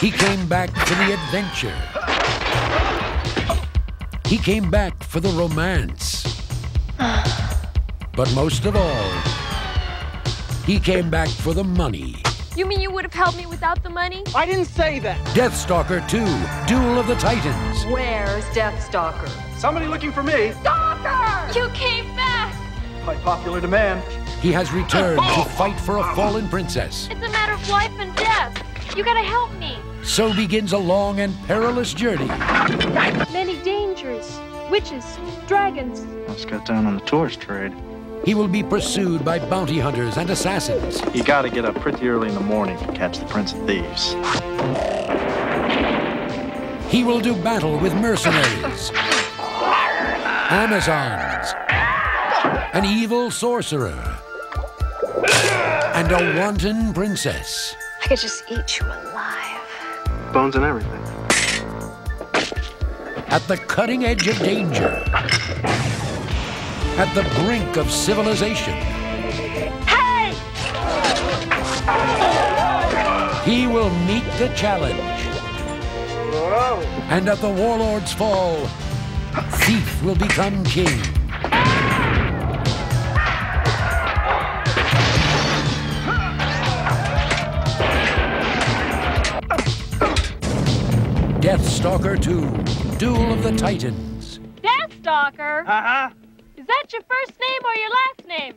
He came back for the adventure. He came back for the romance. But most of all, he came back for the money. You mean you would have helped me without the money? I didn't say that. Deathstalker 2, Duel of the Titans. Where's Deathstalker? Somebody looking for me. Stalker! You came back! By popular demand. He has returned to fight for a fallen princess. It's a matter of life and death. You gotta help me. So begins a long and perilous journey. Many dangers. Witches, dragons. Let's cut down on the tourist trade. He will be pursued by bounty hunters and assassins. You gotta get up pretty early in the morning to catch the Prince of Thieves. He will do battle with mercenaries, Amazons, an evil sorcerer, and a wanton princess. I could just eat you alive. Bones and everything. At the cutting edge of danger. At the brink of civilization. Hey! He will meet the challenge. And at the warlord's fall, Thief will become king. Deathstalker 2, Duel of the Titans. Deathstalker? Uh huh. Is that your first name or your last name?